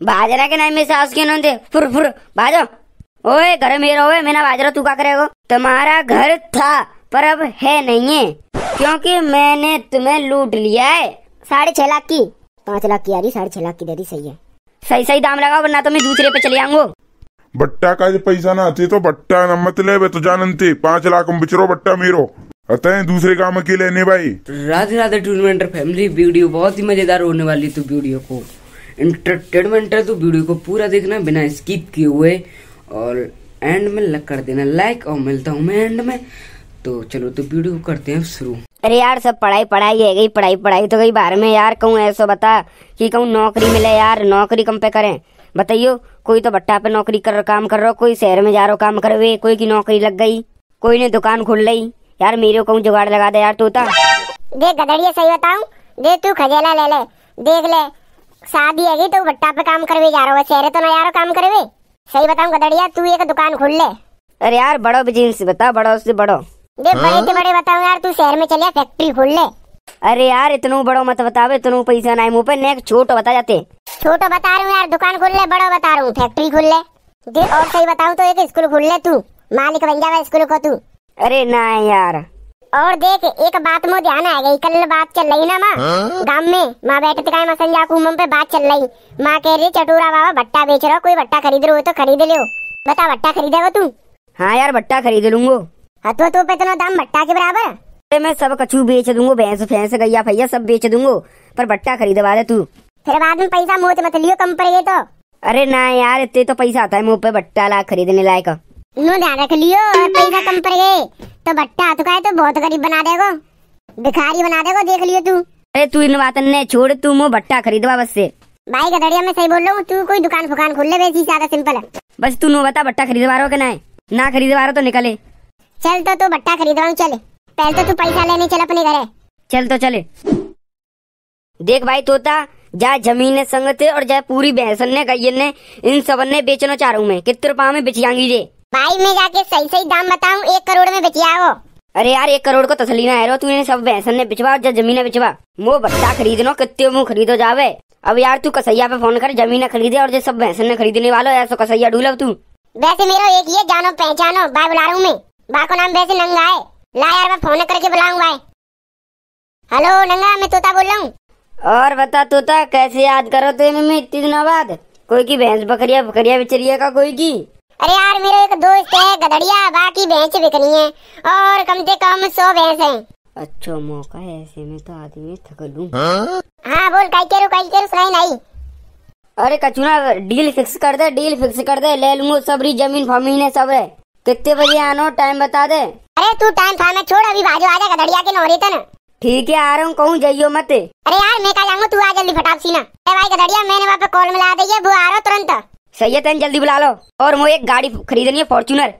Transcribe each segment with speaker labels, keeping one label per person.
Speaker 1: बाजरा के नहीं में सास के नंदे फुर फुर बाजो ओए घर मेरा ओए मैंने बाजरा तू का करेगा? तुम्हारा घर था पर अब है नहीं है। क्योंकि मैंने तुम्हें लूट लिया है।
Speaker 2: साढ़े छह लाख की। पाँच लाख की आ रही साढ़े छह लाख की दे दी सही है।
Speaker 1: सही सही दाम लगाओ वरना तो मैं दूसरे पे चले आऊँगा।
Speaker 3: बट्टा का जो पैसा ना आती तो बट्टा न मत ले तो जानते। पाँच लाख में बिचरो बट्टा मेरो। अतः दूसरे काम के लेने भाई।
Speaker 4: Radhe Radhe tournament family video बहुत ही मज़ेदार होने वाली तो वीडियो को। इंटरटेनमेंट है तो वीडियो को पूरा देखना बिना स्किप किए हुए। और एंड में लग कर देना लाइक और मिलता हूँ मैं एंड में। तो चलो तो वीडियो करते हैं शुरू।
Speaker 1: अरे यार सब पढ़ाई पढ़ाई है गई पढ़ाई पढ़ाई तो गई बाहर में यार कहूँ ऐसा बता कि कहूँ नौकरी मिले यार नौकरी कम पे करें। बताइयो कोई तो भट्टा पे नौकरी कर काम कर रहा कोई शहर में जा रहा काम कर वे कोई की नौकरी लग गई कोई ने दुकान खोल ली यार मेरे कहूँ जुगाड़ लगा दे यार तोता
Speaker 2: देख गदड़िया सही बताऊँ दे तू खजेला ले ले देख ले। शादी है तो भट्टा पे काम करवे? जा रहा है शहर तो ना यार काम करवे। सही बताऊँ गदड़िया तू एक दुकान खोल ले।
Speaker 1: अरे यार बड़ो बिज़नेस बता बड़ो से बड़ो
Speaker 2: देख बड़े से बड़े बताऊँ यार तू शहर में चलिया फैक्ट्री खोल ले।
Speaker 1: अरे यार इतनो बड़ो मत बतावे इतनो पैसा ना मुँह पे नेक छोटो बता जाते।
Speaker 2: छोटो बता रहा हूँ यार दुकान खोल ले बड़ो बता रहा हूँ फैक्ट्री खोल ले। देख और सही बताऊँ तो एक स्कूल खोल ले तू। मालिक बन जावे स्कूल को तू।
Speaker 1: अरे ना यार।
Speaker 2: और देख एक बात मो ध्यान आ गई कल बात चल रही ना माँ? गाँव में माँ बैठे थे मसन जाकू मुँह पे बात चल रही। माँ कह रही चटूरा बाबा भट्टा बेच रहा कोई भट्टा खरीद रहे हो तो खरीद लियो। बता भट्टा खरीदेगा तू?
Speaker 1: हाँ यार भट्टा खरीद लूंगो।
Speaker 2: हथो तो पे इतना दाम भट्टा के बराबर
Speaker 1: अरे मैं सब कछू बेच दूंगो भैंस भैंस गैया भैया सब बेच दूंगो पर भट्टा खरीदवा दे तू।
Speaker 2: फिर बाद में पैसा मोत मत लियो कम पड़ गए तो।
Speaker 1: अरे ना यार इतने तो पैसा आता है मुँह पे भट्टा ला खरीदने लायक।
Speaker 2: नो ध्यान रख लियो और पैसा कम पड़ गए। तो भट्टा तो कहे तो बहुत गरीब बना देगो। भिखारी बना देगो देख लियो तू।
Speaker 1: अरे तू इन बातन ने छोड़ तू मुँह भट्टा खरीदवा बस से।
Speaker 2: भाई गदड़िया मैं सही बोल रहा हूँ तू कोई दुकान फुकान खोल ले वैसी ज़्यादा सिंपल है।
Speaker 1: बस तू नो बता भट्टा खरीदवा रहा हो कि ना ना खरीदवा रहा तो निकले।
Speaker 2: चल तो तू भट्टा खरीदवाऊँ चल। पहले तो तू पैसा लेने चल अपने घरे।
Speaker 1: चल तो चले। देख भाई तोता जा ज़मीन संग थे और जा पूरी भैंसन ने गैयन ने इन सबन ने बेचना चाह रहा हूँ मैं। कितने रुपया में बेचियांगी रे
Speaker 2: भाई मैं जाके सही सही दाम बताऊँ एक करोड़ में बेचिया हो
Speaker 1: अरे यार एक करोड़ को तसली ना है रो तू इन्हें सब भैंसन ने बिचवा और ज़मीन बिचवा मो भट्टा खरीदनो कितने मुँह खरीदो जावे। अब यार तू कसैया पे फ़ोन कर ज़मीन खरीदे और जो सब भैंसन ने खरीदने वालो ऐसा कसैया ढूलब तू।
Speaker 2: वैसे मेरा एक है जानो पहचानो भाई बुला रहा हूँ मैं। बा को नाम वैसे नंगा है। ला यार मैं फ़ोन करके बुलाऊं भाई हेलो नंगा मैं तोता बोल रहा हूँ।
Speaker 1: और बता तोता कैसे याद करो तो मम्मी इतने दिनों बाद? कोई की भैंस बकरिया बकरिया बिचरिया का कोई की?
Speaker 2: अरे यार मेरा एक दोस्त है गदड़िया बाकी भैंस बिकनी है और कम से कम सौ भैंस है।
Speaker 1: अच्छा मौका है ऐसे में तो आदमी थक लूँ
Speaker 2: हाँ? बोल कई करो कई करो सुनाई नहीं।
Speaker 1: अरे कचुना डील फिक्स कर दे डील फिक्स कर दे ले लूँगा सबरी ज़मीन फमीन है सब है। कितने बजे आना टाइम बता दे।
Speaker 2: अरे तू टाइम था मैं छोड़ अभी बाजू आजा गदड़िया के नौरे तन
Speaker 1: ठीक है आ रहा हूँ कहूँ जाइयो मत।
Speaker 2: अरे यार मैं कहा जाऊँगा तू आ जल्दी फटाक सी ना अरे भाई गदड़िया मैंने वहाँ पे कॉल मिला दी है वो आ रहा हूँ तुरंत।
Speaker 1: सही है तेन जल्दी बुला लो। और मुझे एक गाड़ी खरीदनी है फॉर्चूनर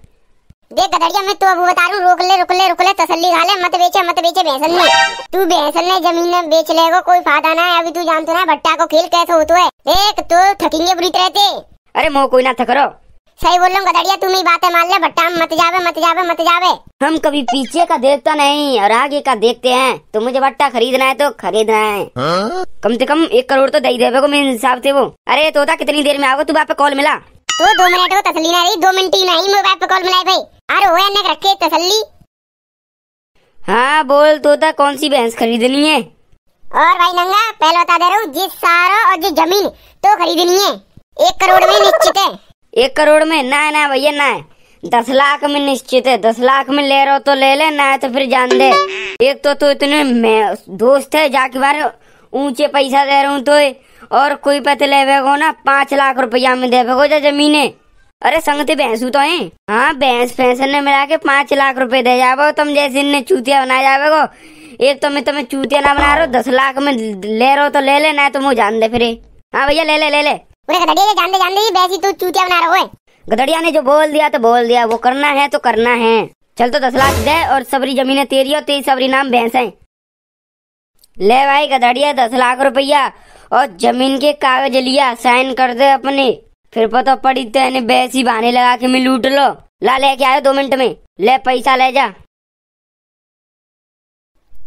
Speaker 2: देख गदरिया मैं तू अब बता रहा हूँ रोक ले रुक ले रुक ले तसल्ली खा ले मत बेचे मत बेचे भैंसल ने तू भैंसल ने ज़मीन में बेच लेगा कोई फ़ायदा ना है अभी तू जानते ना भट्टा को खेल कैसे होता है। देख तो थकेंगे बुरी तरह से।
Speaker 1: अरे मोह कोई ना थकरो।
Speaker 2: सही बोल हूँ गदड़िया तू मेरी बातें मान ले भट्टा में मत जावे मत जावे मत जावे।
Speaker 1: हम कभी पीछे का देखता नहीं और आगे का देखते हैं। तो मुझे भट्टा खरीदना है तो खरीदना है। कम से कम एक करोड़ तो दे देवे को मेरे हिसाब से वो। अरे तोता कितनी देर में आओगे? तू पे कॉल मिला।
Speaker 2: तो दो मिनट को तसल्ली ना रही दो मिनट ही नहीं मोबाइल पे कॉल मिलाए भाई। अरे हो ने रखे तसल्ली।
Speaker 1: हाँ बोल तोता कौन सी भैंस खरीदनी है?
Speaker 2: और भाई नंगा पहले बता दे रहा हूँ जिस सारा और जिस ज़मीन तो खरीदनी है। एक करोड़ में निश्चित है।
Speaker 1: एक करोड़ में ना ना भैया, ना दस लाख में निश्चित है। दस लाख में ले रहे तो ले ले, ना तो फिर जान दे। एक तो तो इतने मैं दोस्त है, जाके बारे ऊँचे पैसा दे रहा हूँ तो। और कोई पते ले को ना, पाँच लाख रुपया में दे को जा जमीने। अरे संगते भैंसू तो है। हाँ भैंस भैंस ने मिला के पाँच लाख रुपए दे जाओ, तुम जैसे इनने चूतिया बना जावे को एक तो मैं तुम्हें चूतिया ना बना रहा हूँ, दस लाख में ले रहे तो ले ले, ना तो मुझे जान दे फिर। हाँ भैया, ले ले ले ले।
Speaker 2: पूरे गधड़िया जान दे जान दे बैसी तू चूतिया बना रहा है
Speaker 1: गधड़िया ने जो बोल दिया तो बोल दिया वो करना है तो करना है। चल तो दस लाख दे और सबरी जमीनें तेरी और तेरी सबरी नाम भैंस है। ले भाई गधड़िया दस लाख रुपया और ज़मीन के कागज़ लिया साइन कर दे अपने। फिर पता पड़ी तेने बैसी बहाने लगा के मैं लूट लो। ला लेके आयो दो मिनट में। ले पैसा ले जा।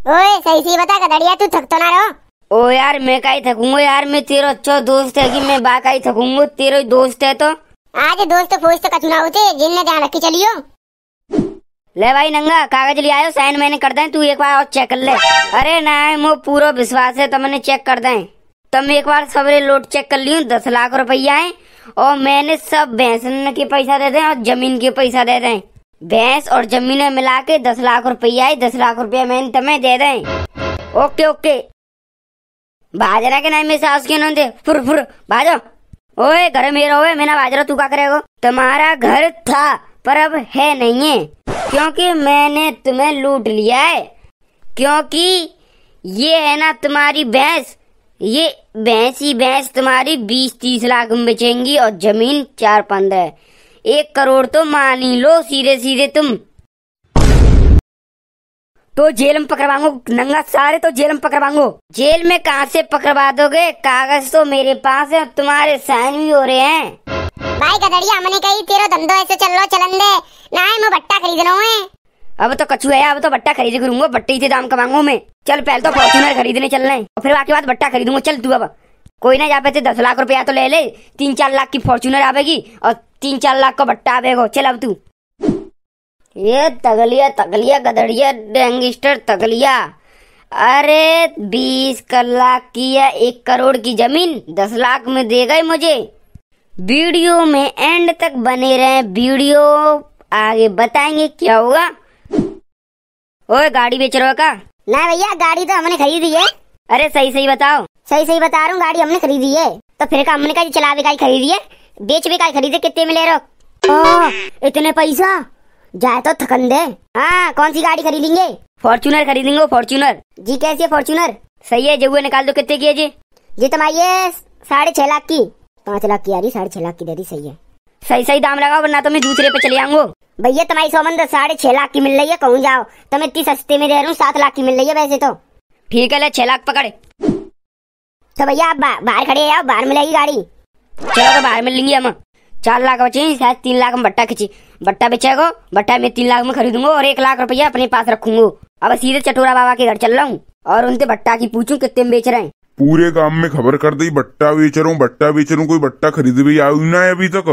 Speaker 2: ओए सही सी बता गधड़िया तू थक तो ना रहो।
Speaker 1: ओ यार मैं का ही थकूँगा यार मैं तेरा अच्छा दोस्त है कि मैं बा का ही थकूँगा? तेरा ही दोस्त है तो।
Speaker 2: आज दोस्त फोस्त कछु ना होते जिनने ध्यान रखी चलियो।
Speaker 1: ले भाई नंगा कागज़ ले आयो साइन मैंने कर दें तू एक बार और चेक कर ले। अरे ना मो पूरा विश्वास है तो मैंने चेक कर दें। तुम एक बार सबरे लोट चेक कर लियो दस लाख रुपया है और मैंने सब भैंसन के पैसा दे दें और ज़मीन के पैसा दे दें। भैंस और ज़मीन मिला के दस लाख रुपया है दस लाख रुपया मैंने तुम्हें दे दें। Okay okay. बाजरा के नाम सास के नाम दे। फुर फुर बाजो ओए घर मेरा ओए, मैंने बाजरा तू का करेगा? तुम्हारा घर था, पर अब है नहीं है। क्योंकि मैंने तुम्हें लूट लिया है। क्योंकि ये है ना तुम्हारी भैंस। ये भैंस ही भैंस तुम्हारी बीस तीस लाख में बेचेंगी और ज़मीन चार पंद्रह। एक करोड़ तो मान ही लो सीधे सीधे तुम। तो जेल में पकड़वाऊंगो। नंगा सारे तो जेल में पकड़वाऊंगो। जेल में कहाँ से पकड़वा दोगे? कागज़ तो मेरे पास है तुम्हारे साइन भी हो रहे हैं।
Speaker 2: भाई गदड़िया हमने कही तेरा धंधो ऐसे चल लो चलन दे। ना मैं भट्टा खरीदना है
Speaker 1: अब तो कछू है अब तो भट्टा खरीद करूँगा बट्टे से दाम कमाऊँगा मैं। चल पहले तो फॉर्चुनर खरीदने चल रहे और फिर आके बाद बट्टा खरीदूँगा। चल तू अब। कोई ना जा पे दस लाख रुपया तो ले ले तीन चार लाख की फॉर्चुनर आवेगी और तीन चार लाख का भट्टा आवेगा। चल अब तू। ये तगलिया तगलिया गदड़िया गैंगस्टर तगलिया। अरे बीस लाख की या एक करोड़ की ज़मीन दस लाख में दे गए मुझे। वीडियो में एंड तक बने रहे वीडियो। आगे बताएँगे क्या होगा। ओए गाड़ी बेच रहे का?
Speaker 2: ना भैया गाड़ी तो हमने खरीदी है।
Speaker 1: अरे सही सही बताओ।
Speaker 2: सही सही बता रहा हूँ गाड़ी हमने खरीदी है। तो फिर का हमने कहा चला भी खरीदी है बेच भी खरीदे कितने में ले रहे हो इतने पैसा? जाए तो थकन दे। हाँ कौन सी गाड़ी खरीदेंगे?
Speaker 1: फॉर्चूनर खरीदेंगे फॉर्चूनर
Speaker 2: जी कैसी है फॉर्चूनर
Speaker 1: सही है जगुए निकाल दो कितने की है जी?
Speaker 2: जी तुम्हारी है साढ़े छह लाख की। पाँच लाख की आ रही साढ़े छह लाख की दे दी सही है।
Speaker 1: सही सही दाम लगाओ वरना तो मैं दूसरे पे चले आऊँगा।
Speaker 2: भैया तुम्हारी सोमंद साढ़े छह लाख की मिल रही है कहूँ जाओ। तुम इतनी सस्ते में दे रहा हूँ सात लाख की मिल रही है वैसे तो।
Speaker 1: ठीक है ले छह लाख पकड़े।
Speaker 2: तो भैया आप बा- बाहर खड़े हैं बाहर मिलेगी गाड़ी?
Speaker 1: चलो तो बाहर मिल लेंगे हम। चार लाख बचे शायद तीन लाख में बट्टा खींची। बट्टा बेचेगा, बट्टा मैं तीन लाख में खरीदूँगा और एक लाख रुपया अपने पास रखूँगा। अब सीधे चटोरा बाबा के घर चल रहा हूँ और उनसे बट्टा की पूछूँ कितने में बेच रहे हैं।
Speaker 3: पूरे गाँव में खबर कर दी, बट्टा बेच रहा हूँ, बट्टा बेच रहा हूँ, कोई बट्टा खरीद भी आयु ना अभी तक।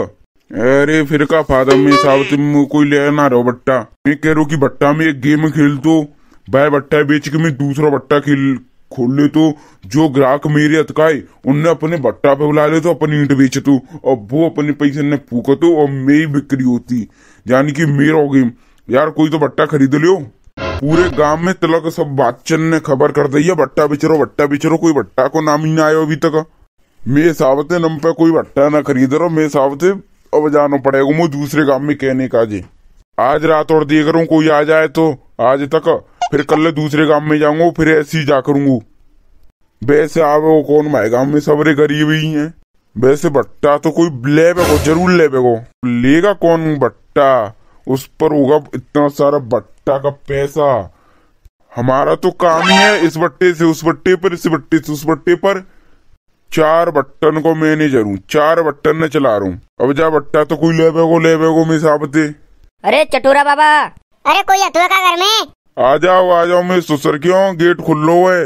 Speaker 3: अरे फिर का फ़ायदा में साहब, तुम कोई ले ना रहो बट्टा। मैं कह रहा हूँ कि बट्टा में एक गेम खेल तो भाई बट्टा बेच के मैं दूसरा बट्टा खेल खोल ले तो जो ग्राहक मेरे अतकाए उनने अपने बट्टा पे बुला ले तो अपनी ईंट बेच तो। और वो अपने पैसे ने फूको तो और मेरी बिक्री होती। यानी कि मेरा गेम यार, कोई तो बट्टा खरीद लियो। पूरे गाँव में तिलक सब बातचन ने खबर कर दी है, बट्टा बेचरो बट्टा बेचरो कोई बट्टा को नाम ही ना आयो अभी तक। मैं सावते नम पे कोई बट्टा ना खरीद रहा, मैं सावते अब जाना पड़ेगा मुझे दूसरे गाँव में कहने का जी। आज रात और देख रहा हूँ, कोई आ जाए तो आज तक फिर कल दूसरे गाँव में जाऊँगा फिर ऐसे ही जा करूँगा। वैसे आवे वो कौन माए गाँव में सबरे गरीब ही हैं। वैसे बट्टा तो कोई ले बेगो ज़रूर ले बेगो। लेगा कौन बट्टा? उस पर होगा इतना सारा बट्टा का पैसा। हमारा तो काम ही है इस बट्टे से उस बट्टे पर इस बट्टे से उस बट्टे पर। चार बट्टन को मैनेजर हूँ चार बट्टन ने चला रहा हूँ। अब जा बट्टा तो कोई ले बेगो ले बेगो मैं साबते
Speaker 1: अरे चटोरा बाबा।
Speaker 2: अरे कोई हथुआ का घर में?
Speaker 3: आ जाओ आ जाओ मैं सुसर क्यों गेट खुल्लो है।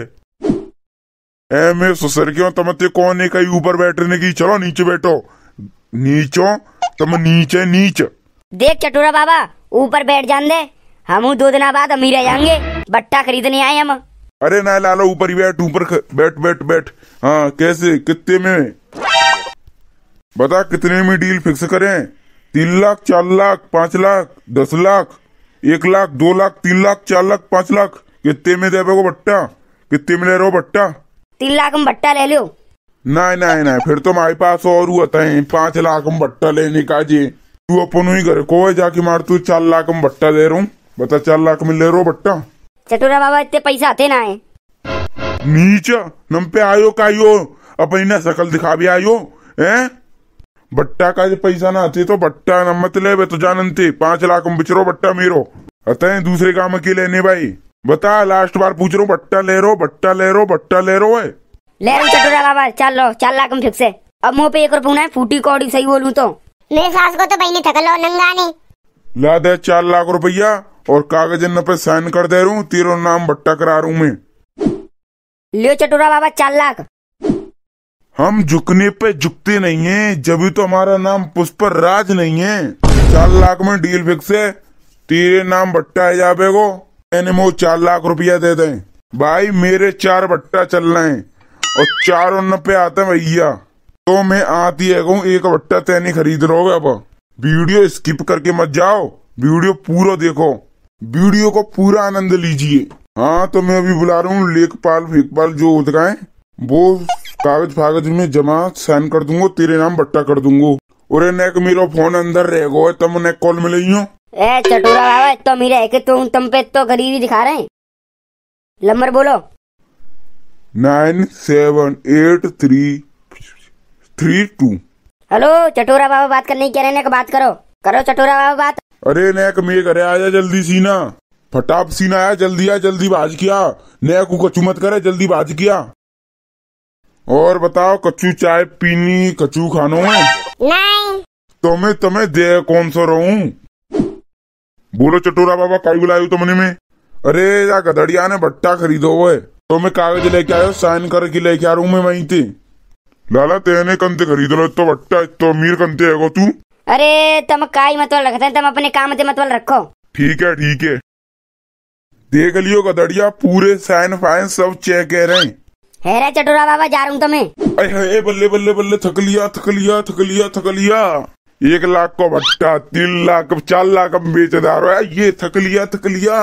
Speaker 3: ए मैं सुसर क्यों तमते कौन एक ही ऊपर बैठने की? चलो नीचे बैठो। नीचो? तुम नीचे नीच।
Speaker 1: देख चटोरा बाबा ऊपर बैठ जान दे हम दो दिन बाद अमीर आ जाएँगे। बट्टा खरीदने आए हम।
Speaker 3: अरे ना लालो ऊपर ही बैठ ऊपर बैठ बैठ बैठ। हाँ कैसे? कितने में? बता कितने में डील फिक्स करें? तीन लाख चार लाख पाँच लाख दस लाख। एक लाख दो लाख तीन लाख चार लाख पाँच लाख। कितने में दे को बट्टा? कितने में ले रहे हो बट्टा?
Speaker 1: तीन लाख में बट्टा ले लो।
Speaker 3: नहीं नहीं नहीं फिर तो हमारे पास और होता है पाँच लाख में बट्टा लेने का जी। तू अपन ही घर को जाके मार तू चार लाख में बट्टा दे रहा हूँ। बता चार लाख में ले रहा बट्टा?
Speaker 1: चटोरा बाबा इतने पैसा आते ना है।
Speaker 3: नीचा नम पे आयो का आयो अपनी ना शकल दिखा भी आयो हैं? बट्टा का जो पैसा ना आते तो बट्टा न मत ले बे तो जानते पाँच लाख में बिचरो बट्टा मेरो। अतः दूसरे काम के लेने भाई। बता लास्ट बार पूछ रहा बट्टा ले रो बट्टा ले रो बट्टा ले रो है।
Speaker 1: ले लो चटोरा बाबा चल लो चार लाख में फिक्स है। अब मुँह पे एक रुपया है फूटी कौड़ी सही बोलूँ तो।
Speaker 2: मेरे सास को तो बहने थकल लो नंगा ने
Speaker 3: ला दे चार लाख रुपया और कागज़ न पे साइन कर दे रू हूँ तेरो नाम बट्टा करा रू हूँ मैं।
Speaker 1: लियो चटोरा बाबा चार लाख।
Speaker 3: हम झुकने पे झुकते नहीं हैं, जब तो हमारा नाम पुष्पर राज नहीं है। चार लाख में डील फिक्स है। तेरे नाम बट्टा है जाबे को वो चार लाख रुपया दे दें। भाई, मेरे चार बट्टा चल रहे हैं। और चार उन पे आते हैं भैया। तो मैं आती है कहूँ, एक बट्टा तैनी खरीद रहोगे अब। वीडियो स्किप करके मत जाओ। वीडियो पूरा देखो। वीडियो को पूरा आनंद लीजिए। हाँ तो मैं अभी बुला रहा हूँ, लेखपाल, फेकपाल जो है, वो कागज़ फागज में जमा साइन कर दूँगा तेरे नाम बट्टा कर दूंगो। और नेक मेरा फ़ोन अंदर रहेगा तुम नेक कॉल में लियो
Speaker 1: ए चटोरा बाबा तो मेरे है कि तुम तुम पे तो गरीबी दिखा रहे हैं। नंबर बोलो।
Speaker 3: Nine seven eight three three two
Speaker 1: hello चटोरा बाबा बात करने की कह रहे हैं बात करो। करो चटोरा बाबा बात।
Speaker 3: अरे नेक मैं करे आजा जल्दी सीना। फटाप सीना आया जल्दी आ जल्दी बाज किया। नेक को कचू मत करे जल्दी बाज किया। और बताओ कच्चू चाय पीनी कच्चू खानो? है
Speaker 2: नहीं।
Speaker 3: तो मैं तुम्हें दे कौन सा रहूँ? बोलो चटोरा बाबा काई बुलायो तुमने में? अरे या गधड़िया ने भट्टा खरीदो वो तो मैं कागज़ लेके आयो साइन करके लेके आ हूँ मैं वहीं थे लाला तेने कंते खरीद लो तो बट्टा तो अमीर कंते है तू।
Speaker 1: अरे तुम काई मतवल रखते तुम अपने काम से मतवल रखो।
Speaker 3: ठीक है ठीक है। देख लियो गधड़िया पूरे साइन फाइन सब चेक कह रहे हैं।
Speaker 1: है रे चटोरा बाबा जा रहा हूँ तुम्हें।
Speaker 3: अरे बल्ले बल्ले बल्ले थक लिया थक लिया थक लिया थक लिया एक लाख को भट्टा तीन लाख चार लाख में बेचदार है। ये थक लिया थक लिया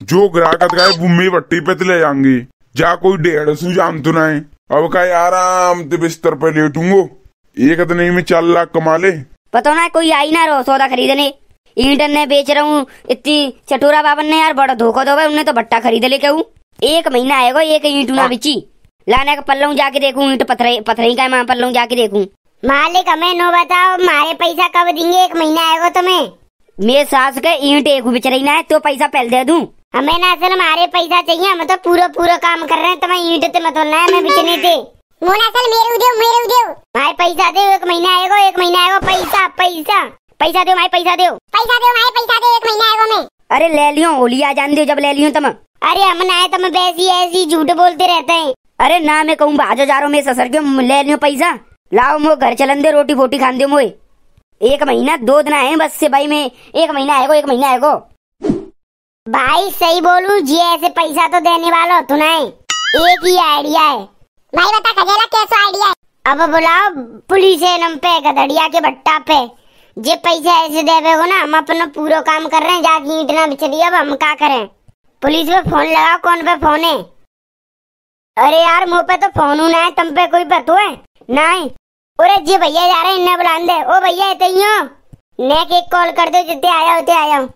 Speaker 3: जो ग्राहक का मेरी भट्टी पे तो ले जाएँगे जा कोई डेढ़ सौ जान तो नहीं अब का आराम से बिस्तर पे लेटूंगो। एक तो नहीं में चार लाख कमा ले।
Speaker 1: पता ना कोई आई ना रो सौदा खरीदने। ईंटन ने बेच रहा हूँ इतनी चटोरा बाबन ने यार बड़ा धोखा दो उन्हें तो भट्टा खरीद ले कहूँ एक महीना आएगा एक ईंट ना बिची। लाने का पल्लू जाके देखूँ ईंट पत्थर पत्थर का मैं पल्लू जाके देखूँ।
Speaker 2: मालिक हमें नो बताओ मारे पैसा कब देंगे? एक महीना आएगा तुम्हें।
Speaker 1: मेरे सास के ईंट एक बिच रही ना है तो पैसा पहले दे दूँ।
Speaker 2: हमें ना असल हमारे पैसा चाहिए हम तो पूरा पूरा काम कर रहे हैं तुम्हें ईंट ते मत बोलना है हमें बिचने थे मुना असल मेरे उदे मेरे उदे मारे पैसा दे एक महीना आएगा एक महीना आएगा पैसा पैसा।
Speaker 1: पैसा दो माए पैसा दो।
Speaker 2: पैसा दो मारे पैसा दे एक महीना आएगा मैं
Speaker 1: अरे ले लियो होली आ जान दो जब ले लियो तुम
Speaker 2: अरे हम ना है तुम वैसी ऐसी झूठ बोलते रहते हैं।
Speaker 1: अरे ना मैं कहूँ बाजो जा रहा हूँ मैं ससर के ले लियो पैसा। लाओ मो घर चलन दे रोटी फोटी खान दे मोए। एक महीना दो दिन आए बस से भाई मैं। एक महीना आएगो एक महीना आएगो
Speaker 2: भाई सही बोलू जी ऐसे पैसा तो देने वाला तू नहीं एक ही आइडिया है। भाई बता खजेला कैसा आइडिया है? अब बुलाओ पुलिस है नम पे गदड़िया के भट्टा पे। जे पैसा ऐसे देवे हो ना हम अपना पूरा काम कर रहे हैं जाके ईंट ना अब हम क्या करें? पुलिस पे फ़ोन लगाओ कौन पे फ़ोन है? अरे यार, मुँह पे तो फ़ोन होना है, तुम पे कोई पतो है नहीं। अरे जी भैया जा रहे हैं। इन्हें बुला दे ओ भैया इतने नेक एक कॉल कर दो जितने आया होते आया हूँ।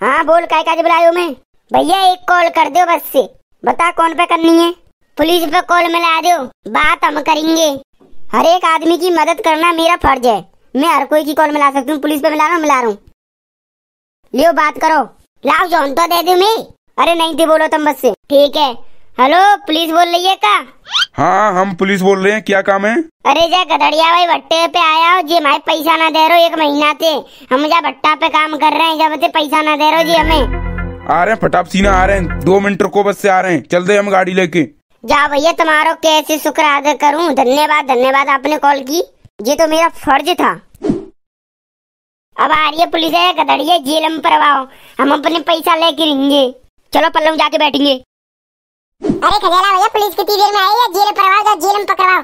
Speaker 2: हाँ बोल, काय काज बुलायो मैं? भैया, एक कॉल कर दो बस से। बता, कौन पे करनी है? पुलिस पे कॉल मिला दो। बात हम करेंगे। हर एक आदमी की मदद करना मेरा फ़र्ज़ है। मैं हर कोई की कॉल मिला सकती हूँ, पुलिस पे मिला रहा मिला रहा हूँ। लियो, बात करो। लाओ, जौन तो दे दू मैं। अरे नहीं थी, बोलो तुम बस से। ठीक है। हेलो पुलिस बोल रही है का
Speaker 3: हाँ हम पुलिस बोल रहे हैं। क्या काम है?
Speaker 2: अरे जा गधड़िया भाई भट्टे पे आया हो। जी हमारे पैसा ना दे रहे हो एक महीना से। हम जा भट्टा पे काम कर रहे हैं जब से पैसा ना दे रहे हो जी हमें।
Speaker 3: आ रहे हैं फटाप सीना आ रहे हैं। दो मिनट रुको बस से आ रहे हैं। चल दे हम गाड़ी लेके।
Speaker 2: जा भैया तुम्हारा कैसे शुक्र अदा करूँ। धन्यवाद धन्यवाद आपने कॉल की। ये तो मेरा फ़र्ज़ था। अब आ रही है पुलिस है गधड़िया जेल में परवाओ हम अपने पैसा लेके लेंगे चलो पल्लव जाके बैठेंगे। अरे खजेला भैया पुलिस कितनी देर में आई है? जेल परवाओ जेल में पकड़वाओ।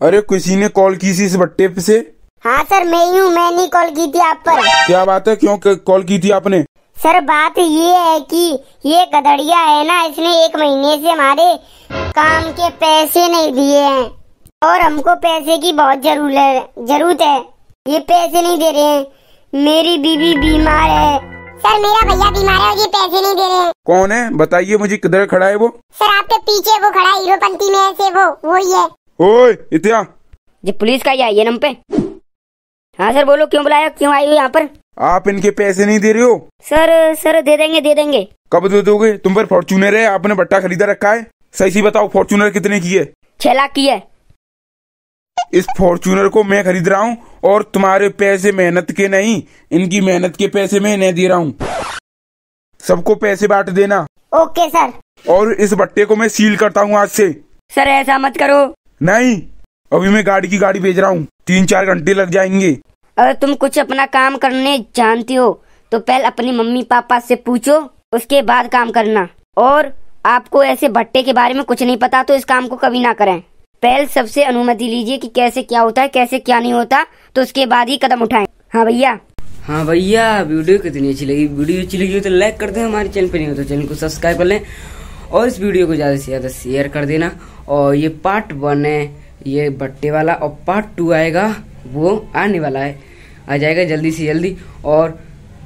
Speaker 3: अरे किसी ने कॉल की थी इस बट्टे पे से?
Speaker 2: हाँ सर मैं ही हूँ मैंने कॉल की थी आप पर।
Speaker 3: क्या बात है? क्यों कॉल की थी आपने?
Speaker 2: सर बात ये है कि ये गधड़िया है ना इसने एक महीने से हमारे काम के पैसे नहीं दिए हैं। और हमको पैसे की बहुत ज़रूरत है ज़रूरत है। ये पैसे नहीं दे रहे हैं। मेरी बीवी बीमार है। सर मेरा भैया बीमार है और ये पैसे नहीं दे रहे हैं।
Speaker 3: कौन है? बताइए मुझे किधर खड़ा है वो?
Speaker 2: सर आपके पीछे वो खड़ा हीरोपंती में ऐसे वो वो ही। है
Speaker 3: ओए इत्या।
Speaker 1: जी पुलिस का ही आई है नम पे। हाँ सर बोलो क्यों बुलाया क्यों आई हो यहाँ पर?
Speaker 3: आप इनके पैसे नहीं दे रहे हो?
Speaker 1: सर सर दे देंगे दे देंगे।
Speaker 3: कब दे दोगे? तुम पर फॉर्चूनर है आपने बट्टा खरीदा रखा है। सही सी बताओ फॉर्चूनर कितने की है?
Speaker 1: छह लाख की है।
Speaker 3: इस फॉर्चूनर को मैं खरीद रहा हूँ और तुम्हारे पैसे मेहनत के नहीं इनकी मेहनत के पैसे मैं नहीं दे रहा हूँ। सबको पैसे बांट देना।
Speaker 2: Okay sir.
Speaker 3: और इस बट्टे को मैं सील करता हूँ आज से।
Speaker 1: सर ऐसा मत करो।
Speaker 3: नहीं अभी मैं गाड़ी की गाड़ी भेज रहा हूँ। तीन चार घंटे लग जाएँगे।
Speaker 1: अगर तुम कुछ अपना काम करने जानती हो तो पहले अपनी मम्मी पापा से पूछो उसके बाद काम करना। और आपको ऐसे भट्टे के बारे में कुछ नहीं पता तो इस काम को कभी ना करें। पहले सबसे अनुमति लीजिए कि कैसे क्या होता है, कैसे क्या नहीं होता तो उसके बाद ही कदम उठाएँ। हाँ भैया।
Speaker 4: हाँ भैया, वीडियो कितनी अच्छी लगी। वीडियो अच्छी लगी हो तो लाइक कर दें हमारे चैनल पर नहीं हो तो चैनल को सब्सक्राइब कर लें। और इस वीडियो को ज़्यादा से ज़्यादा शेयर कर देना। और ये पार्ट वन है, ये बट्टे वाला, और पार्ट टू आएगा, वो आने वाला है। आ जाएगा जल्दी से जल्दी। और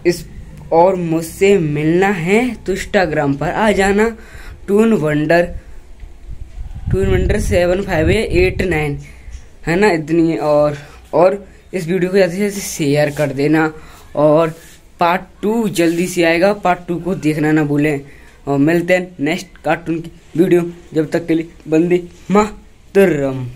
Speaker 4: इस, और मुझसे मिलना है तो इंस्टाग्राम पर आ जाना। टून वंडर twin hundred seven five eight nine. है ना? इतनी और और इस वीडियो को ज़्यादा से शेयर कर देना और पार्ट टू जल्दी से आएगा। पार्ट टू को देखना ना भूलें और मिलते हैं नेक्स्ट कार्टून की वीडियो। जब तक के लिए बंदी मातरम।